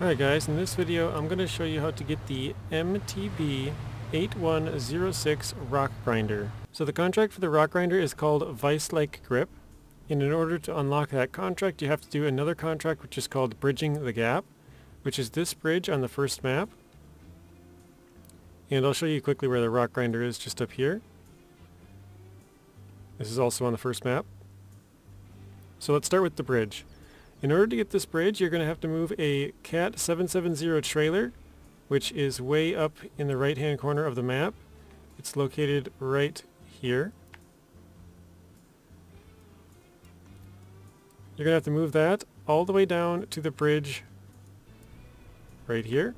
Alright guys, in this video I'm going to show you how to get the MTB 8106 rock grinder. So the contract for the rock grinder is called Vice-like Grip. And in order to unlock that contract you have to do another contract which is called Bridging the Gap, which is this bridge on the first map. And I'll show you quickly where the rock grinder is just up here. This is also on the first map. So let's start with the bridge. In order to get this bridge, you're going to have to move a CAT 770 trailer, which is way up in the right-hand corner of the map. It's located right here. You're going to have to move that all the way down to the bridge right here.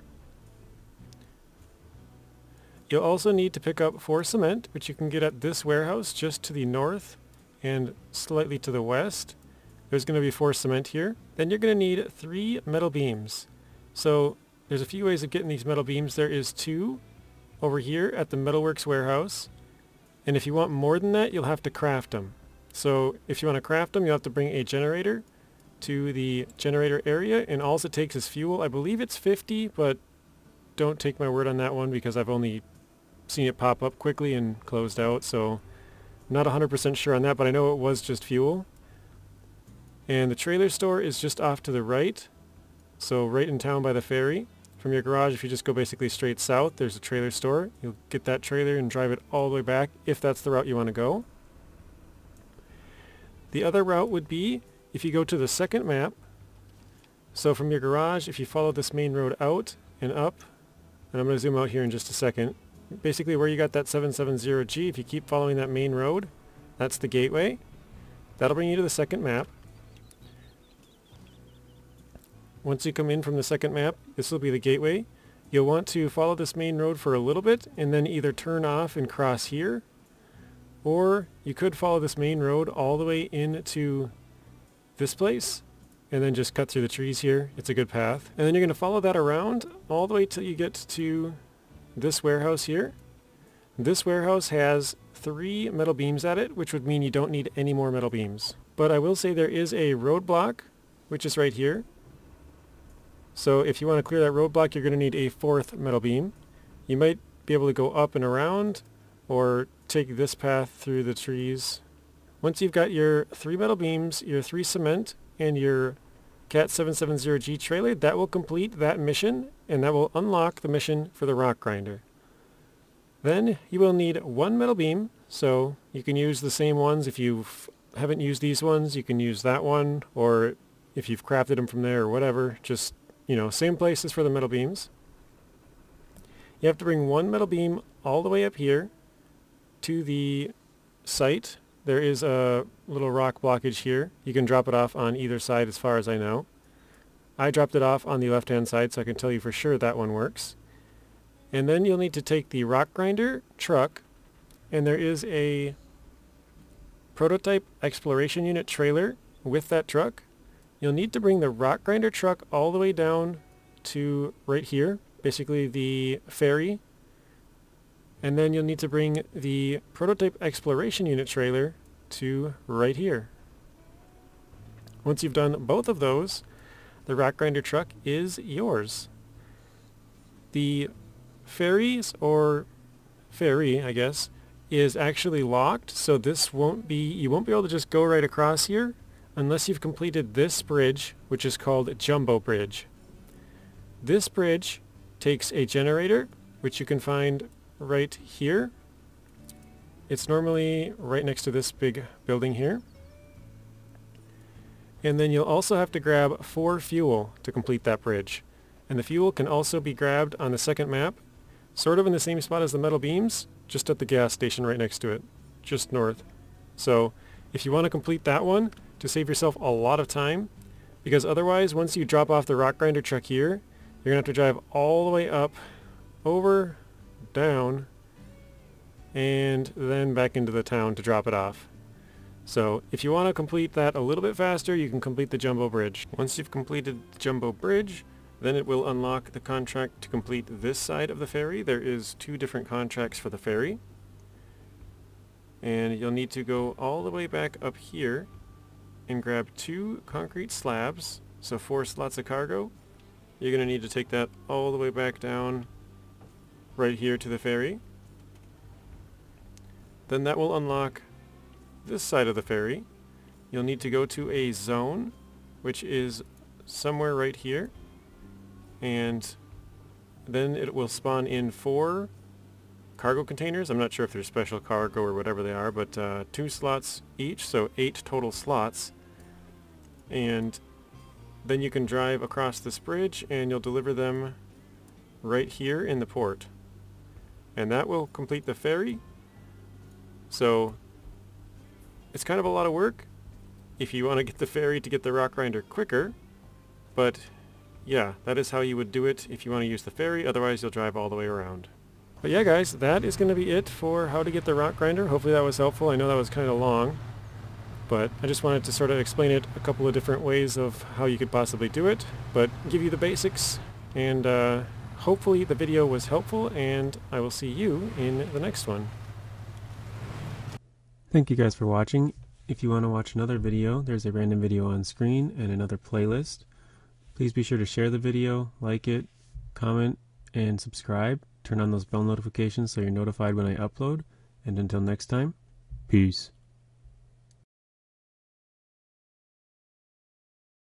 You'll also need to pick up four cement, which you can get at this warehouse just to the north and slightly to the west. There's going to be four cement here. Then you're going to need three metal beams. So there's a few ways of getting these metal beams. There is two over here at the Metalworks warehouse. And if you want more than that, you'll have to craft them. So if you want to craft them, you'll have to bring a generator to the generator area. And all it takes is fuel. I believe it's 50, but don't take my word on that one because I've only seen it pop up quickly and closed out. So not 100% sure on that, but I know it was just fuel. And the trailer store is just off to the right, so right in town by the ferry. From your garage, if you just go basically straight south, there's a trailer store. You'll get that trailer and drive it all the way back if that's the route you want to go. The other route would be if you go to the second map. So from your garage, if you follow this main road out and up, and I'm going to zoom out here in just a second, basically where you got that 770G, if you keep following that main road, that's the gateway. That'll bring you to the second map. Once you come in from the second map, this will be the gateway. You'll want to follow this main road for a little bit and then either turn off and cross here or you could follow this main road all the way into this place and then just cut through the trees here. It's a good path. And then you're going to follow that around all the way till you get to this warehouse here. This warehouse has three metal beams at it, which would mean you don't need any more metal beams. But I will say there is a roadblock, which is right here. So if you want to clear that roadblock, you're going to need a fourth metal beam. You might be able to go up and around or take this path through the trees. Once you've got your three metal beams, your three cement, and your CAT 770G trailer, that will complete that mission and that will unlock the mission for the rock grinder. Then you will need one metal beam, so you can use the same ones. If you haven't used these ones, you can use that one, or if you've crafted them from there or whatever, just you know, same places for the metal beams. You have to bring one metal beam all the way up here to the site. There is a little rock blockage here. You can drop it off on either side as far as I know. I dropped it off on the left-hand side so I can tell you for sure that one works. And then you'll need to take the rock grinder truck and there is a prototype exploration unit trailer with that truck You'll need to bring the rock grinder truck all the way down to right here, basically the ferry. And then you'll need to bring the prototype exploration unit trailer to right here. Once you've done both of those, the rock grinder truck is yours. The ferries, or ferry, I guess, is actually locked, so this won't be, you won't be able to just go right across here unless you've completed this bridge, which is called Jumbo Bridge. This bridge takes a generator, which you can find right here. It's normally right next to this big building here. And then you'll also have to grab four fuel to complete that bridge. And the fuel can also be grabbed on the second map, sort of in the same spot as the metal beams, just at the gas station right next to it, just north. So if you want to complete that one, to save yourself a lot of time because otherwise once you drop off the rock grinder truck here you're to have to drive all the way up over down and then back into the town to drop it off. So if you want to complete that a little bit faster you can complete the jumbo bridge. Once you've completed the jumbo bridge then it will unlock the contract to complete this side of the ferry. There is two different contracts for the ferry and you'll need to go all the way back up here and grab two concrete slabs, so four slots of cargo, you're going to need to take that all the way back down right here to the ferry. Then that will unlock this side of the ferry. You'll need to go to a zone, which is somewhere right here. And then it will spawn in four cargo containers. I'm not sure if they're special cargo or whatever they are, but uh, two slots each, so eight total slots. And then you can drive across this bridge and you'll deliver them right here in the port. And that will complete the ferry. So it's kind of a lot of work if you want to get the ferry to get the rock grinder quicker. But yeah, that is how you would do it if you want to use the ferry. Otherwise you'll drive all the way around. But yeah guys, that is going to be it for how to get the rock grinder. Hopefully that was helpful. I know that was kind of long but I just wanted to sort of explain it a couple of different ways of how you could possibly do it, but give you the basics, and uh, hopefully the video was helpful, and I will see you in the next one. Thank you guys for watching. If you want to watch another video, there's a random video on screen and another playlist. Please be sure to share the video, like it, comment, and subscribe. Turn on those bell notifications so you're notified when I upload. And until next time, peace.